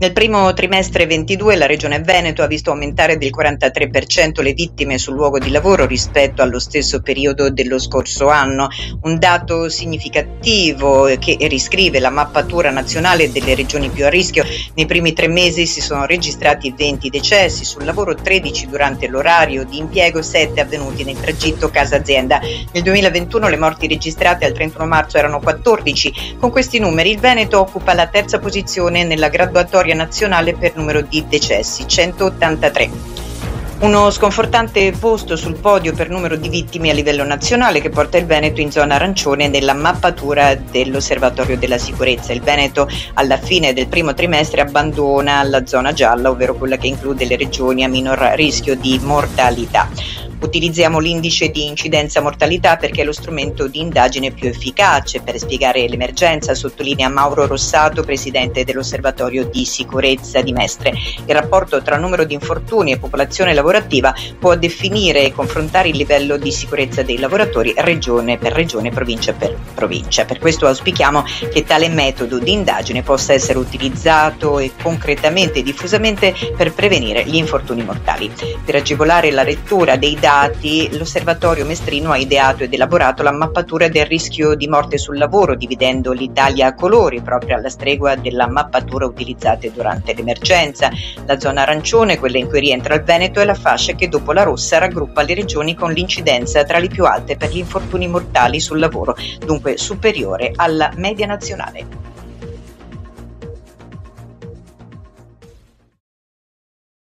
Nel primo trimestre 22 la Regione Veneto ha visto aumentare del 43% le vittime sul luogo di lavoro rispetto allo stesso periodo dello scorso anno, un dato significativo che riscrive la mappatura nazionale delle regioni più a rischio. Nei primi tre mesi si sono registrati 20 decessi sul lavoro, 13 durante l'orario di impiego, 7 avvenuti nel tragitto casa-azienda. Nel 2021 le morti registrate al 31 marzo erano 14. Con questi numeri il Veneto occupa la terza posizione nella graduatoria storia nazionale per numero di decessi, 183. Uno sconfortante posto sul podio per numero di vittime a livello nazionale che porta il Veneto in zona arancione nella mappatura dell'Osservatorio della Sicurezza. Il Veneto alla fine del primo trimestre abbandona la zona gialla, ovvero quella che include le regioni a minor rischio di mortalità. Utilizziamo l'indice di incidenza mortalità perché è lo strumento di indagine più efficace per spiegare l'emergenza, sottolinea Mauro Rossato, presidente dell'Osservatorio di sicurezza di Mestre. Il rapporto tra numero di infortuni e popolazione lavorativa può definire e confrontare il livello di sicurezza dei lavoratori regione per regione, provincia per provincia. Per questo auspichiamo che tale metodo di indagine possa essere utilizzato e concretamente e diffusamente per prevenire gli infortuni mortali. Per agevolare la lettura dei dati dati, l'Osservatorio Mestrino ha ideato ed elaborato la mappatura del rischio di morte sul lavoro, dividendo l'Italia a colori, proprio alla stregua della mappatura utilizzata durante l'emergenza. La zona arancione, quella in cui rientra il Veneto, è la fascia che dopo la rossa raggruppa le regioni con l'incidenza tra le più alte per gli infortuni mortali sul lavoro, dunque superiore alla media nazionale.